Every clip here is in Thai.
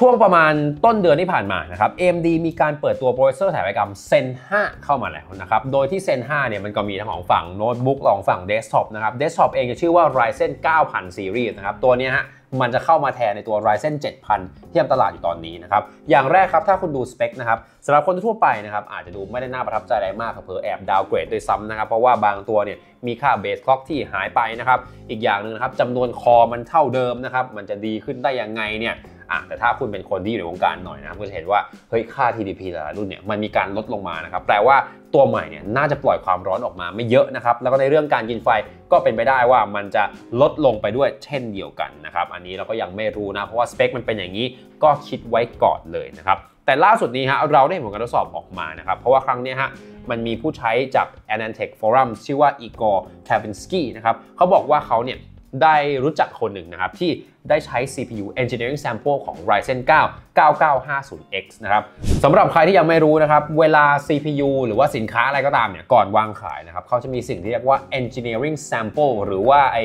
ช่วงประมาณต้นเดือนที่ผ่านมานะครับ AMD มีการเปิดตัว processor สถาปัตยกรรม Zen 5 เข้ามาแล้วนะครับ โดยที่ Zen 5 เนี่ยมันก็มีทั้งของฝั่งโน้ตบุ๊กของฝั่งเดสก์ท็อปนะครับ เดสก์ท็อปเองจะชื่อว่า Ryzen 9000 Series นะครับ ตัวนี้ฮะมันจะเข้ามาแทนในตัว Ryzen 7000 ที่ทำตลาดอยู่ตอนนี้นะครับ อย่างแรกครับ ถ้าคุณดูสเปคนะครับสำหรับคนทั่วไปนะครับ อาจจะดูไม่ได้น่าประทับใจอะไรมากเผลอแอบ downgrade ด้วยซ้ำนะครับ เพราะว่าบางตัวเนี่ยมีค่า base clock ที่หายไปนะครับ อีกอย่างหนึ่งนะครับจำนวนคอมันเท่าเดิมนะครับ มันจะดีขึ้นได้ยังไงเนี่ย อะแต่ถ้าคุณเป็นคนที่อยู่ในวงการหน่อยนะครับก็จะเห็นว่าเฮ้ยค่า TDP แต่ละรุ่นเนี่ยมันมีการลดลงมานะครับแปลว่าตัวใหม่เนี่ยน่าจะปล่อยความร้อนออกมาไม่เยอะนะครับแล้วก็ในเรื่องการกินไฟก็เป็นไปได้ว่ามันจะลดลงไปด้วยเช่นเดียวกันนะครับอันนี้เราก็ยังไม่รู้นะเพราะว่าสเปคมันเป็นอย่างนี้ก็คิดไว้ก่อนเลยนะครับแต่ล่าสุดนี้ฮะเราได้ผลการทดสอบออกมานะครับเพราะว่าครั้งนี้ฮะมันมีผู้ใช้จาก AnandTech Forum ชื่อว่า Igor Kavinsky นะครับเขาบอกว่าเขาเนี่ย ได้รู้จักคนหนึ่งนะครับ ที่ได้ใช้ CPU Engineering Sample ของ Ryzen 9 9950X นะครับสำหรับใครที่ยังไม่รู้นะครับ เวลา CPU หรือว่าสินค้าอะไรก็ตามเนี่ย ก่อนวางขายนะครับ เขาจะมีสิ่งที่เรียกว่า Engineering Sample หรือว่าไอ้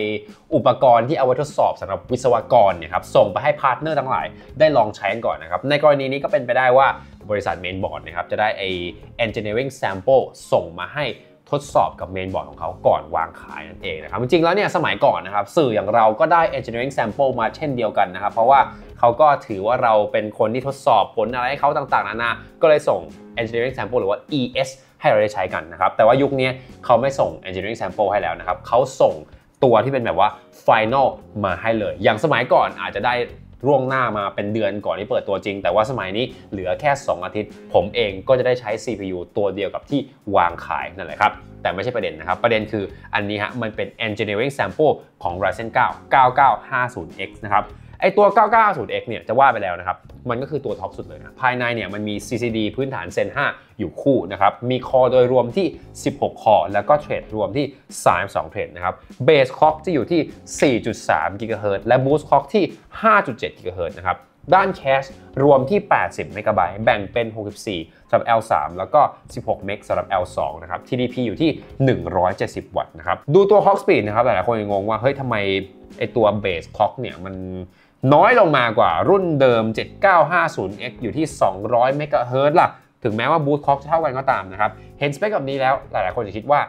อุปกรณ์ที่เอาไว้ทดสอบสำหรับวิศวกรเนี่ยครับ ส่งไปให้ partner ทั้งหลายได้ลองใช้ก่อนนะครับ ในกรณีนี้ก็เป็นไปได้ว่าบริษัทเมนบอร์ดนะครับ จะได้ไอ Engineering Sample ส่งมาให้ ทดสอบกับเมนบอร์ดของเขาก่อนวางขายนั่นเองนะครับ จริงๆแล้วเนี่ยสมัยก่อนนะครับสื่ออย่างเราก็ได้ engineering sample มาเช่นเดียวกันนะครับ เพราะว่าเขาก็ถือว่าเราเป็นคนที่ทดสอบผลอะไรให้เขาต่างๆนานา ก็เลยส่ง engineering sample หรือว่า ES ให้เราได้ใช้กันนะครับ แต่ว่ายุคนี้เขาไม่ส่ง engineering sample ให้แล้วนะครับเขาส่งตัวที่เป็นแบบว่า final มาให้เลย อย่างสมัยก่อนอาจจะได้ ร่วงหน้ามาเป็นเดือนก่อนที่เปิดตัวจริง แต่ว่าสมัยนี้เหลือแค่ 2 อาทิตย์ ผมเองก็จะได้ใช้ CPU ตัวเดียวกับที่วางขายนั่นแหละครับ แต่ไม่ใช่ประเด็นนะครับ ประเด็นคืออันนี้ฮะมันเป็น engineering sample ของ Ryzen 9 9950X นะครับ ไอตัว 990X เนี่ยจะว่าไปแล้วนะครับ มันก็คือตัวท็อปสุดเลยนะ ภายในเนี่ยมันมี CCD พื้นฐาน Zen 5อยู่คู่นะครับ มีคอโดยรวมที่ 16 คอ แล้วก็เทรดรวมที่ 32 เทรดนะครับเบสคล็อกจะอยู่ที่ 4.3 GHz และบูสต์คล็อกที่ 5.7 GHz นะครับด้านแคชรวมที่ 80 เมกะไบต์แบ่งเป็น 64สำหรับ L3 แล้วก็ 16 เมกสำหรับ L2 นะครับ TDP อยู่ที่ 170 วัตต์นะครับ ดูตัว clock speed นะครับ หลายๆคนงงว่า เฮ้ยทำไมไอตัว base clock เนี่ยมัน น้อยลงมากว่ารุ่นเดิม 7950X อยู่ที่ 200เมกะเฮิรตล่ะ ถึงแม้ว่าบูตคอกจะเท่ากันก็ตามนะครับ เห็นสเปคแบบนี้แล้วหลายๆ คนจะคิดว่า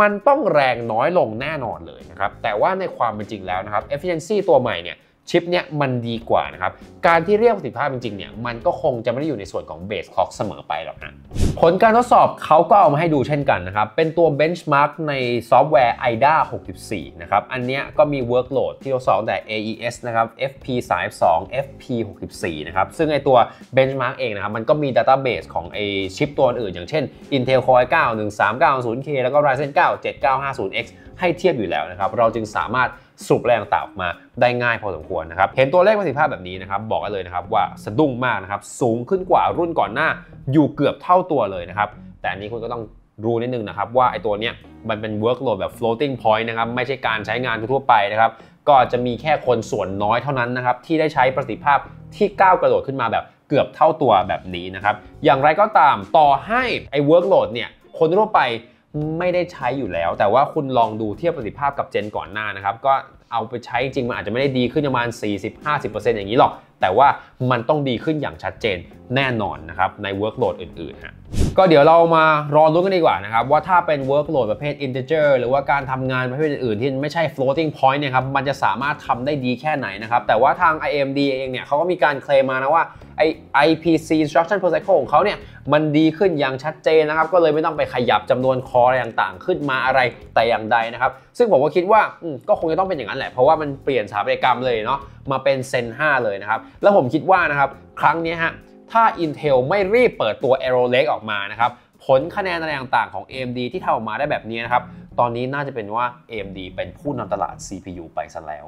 มันต้องแรงน้อยลงแน่นอนเลยนะครับ แต่ว่าในความเป็นจริงแล้วนะครับ efficiency ตัวใหม่เนี่ย ชิปเนี่ยมันดีกว่านะครับ การที่เรียกประสิทธิภาพจริงๆเนี่ยมันก็คงจะไม่ได้อยู่ในส่วนของ base clock เสมอไปหรอกนะ ผลการทดสอบเขาก็เอามาให้ดูเช่นกันนะครับ เป็นตัว benchmark ในซอฟต์แวร์ AIDA64 นะครับ อันเนี้ยก็มี workload ที่ทดสอบแต่ AES นะครับ FP 32 FP 64 นะครับ ซึ่งไอ้ตัว benchmark เองนะครับ มันก็มี database ของไอชิปตัวอื่น อย่างเช่น Intel Core i9 1390K แล้วก็ Ryzen 9 7950X ให้เทียบอยู่แล้วนะครับเราจึงสามารถ สรุปแรงต่างออกมาได้ง่ายพอสมควรนะครับ เห็นตัวเลขประสิทธิภาพแบบนี้นะครับ บอกกันเลยนะครับว่าสะดุ้งมากนะครับ สูงขึ้นกว่ารุ่นก่อนหน้า อยู่เกือบเท่าตัวเลยนะครับ แต่อันนี้คุณก็ต้องรู้นิดนึงนะครับ ว่าไอ้ตัวเนี้ยมันเป็น workload แบบ floating point นะครับ ไม่ใช่การใช้งานทั่วไปนะครับ ก็จะมีแค่คนส่วนน้อยเท่านั้นนะครับ ที่ได้ใช้ประสิทธิภาพที่ก้าวกระโดดขึ้นมาแบบเกือบเท่าตัวแบบนี้นะครับ อย่างไรก็ตามต่อให้ไอ้ workload เนี่ยคนทั่วไป ไม่ได้ใช้อยู่แล้ว แต่ว่าคุณลองดูเทียบประสิทธิภาพกับ gen ก่อนหน้านะครับ ก็เอาไปใช้จริงมันอาจจะไม่ได้ดีขึ้นประมาณ 40-50%อย่างนี้หรอก แต่ว่ามันต้องดีขึ้นอย่างชัดเจนแน่นอนนะครับใน workload อื่นๆฮะ ก็เดี๋ยวเรามารอรุ้นกันดีกว่านะครับว่าถ้าเป็น workload ประเภท integer หรือว่าการทำงานประเภทอื่นๆที่ไม่ใช่ floating point เนี่ยครับมันจะสามารถทำได้ดีแค่ไหนนะครับ แต่ว่าทาง AMD เองเนี่ยเขาก็มีการเคลมมานะว่าไอ IPC instruction per cycle ของเขาเนี่ยมันดีขึ้นอย่างชัดเจนนะครับ ก็เลยไม่ต้องไปขยับจำนวนคออะไรต่างๆ ขึ้นมาอะไรแต่อย่างใดนะครับ ซึ่งผมก็คิดว่าก็คงจะต้องเป็นอย่างนั้นแหละ เพราะว่ามันเปลี่ยนสถาปัตยกรรมเลยเนาะมาเป็น Zen 5เลยนะครับ แล้วผมคิดว่านะครับครั้งนี้ฮะ ถ้า Intel ไม่รีบเปิดตัว Arrow Lake ออกมานะครับ ผลคะแนนอะไรต่างๆของ AMD ที่ทำออกมาได้แบบนี้นะครับ ตอนนี้น่าจะเป็นว่า AMD เป็นผู้นำตลาด CPU ไปซะแล้ว